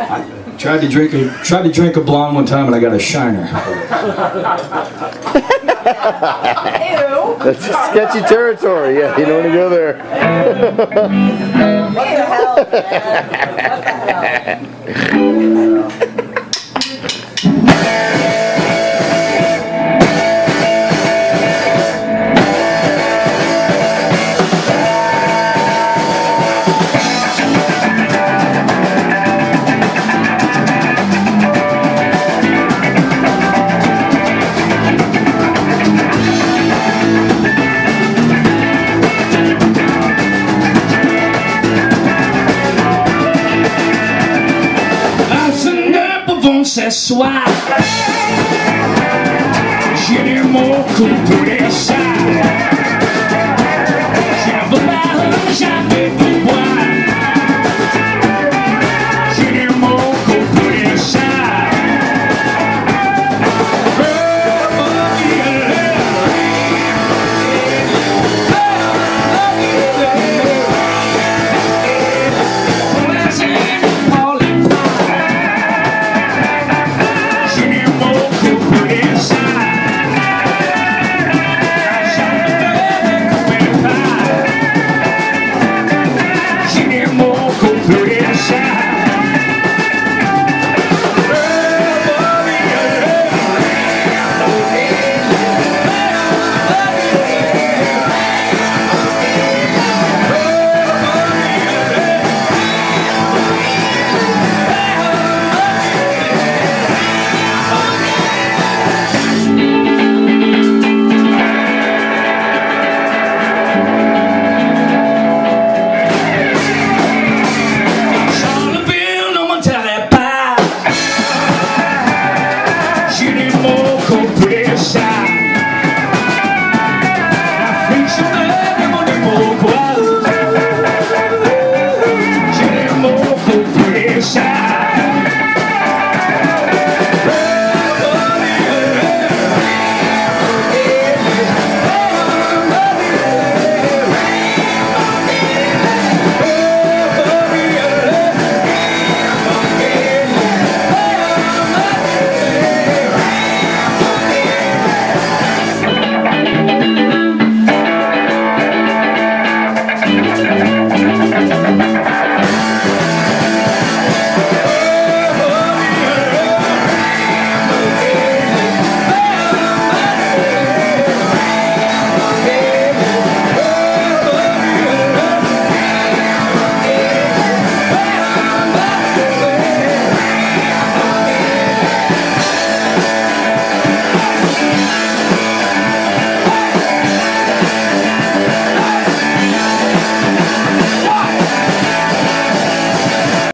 I tried to drink a tried to drink a blonde one time and I got a shiner. Ew. That's sketchy territory. Yeah, you don't want to go there. What the hell, man? What the hell? Ascendant avant ce soir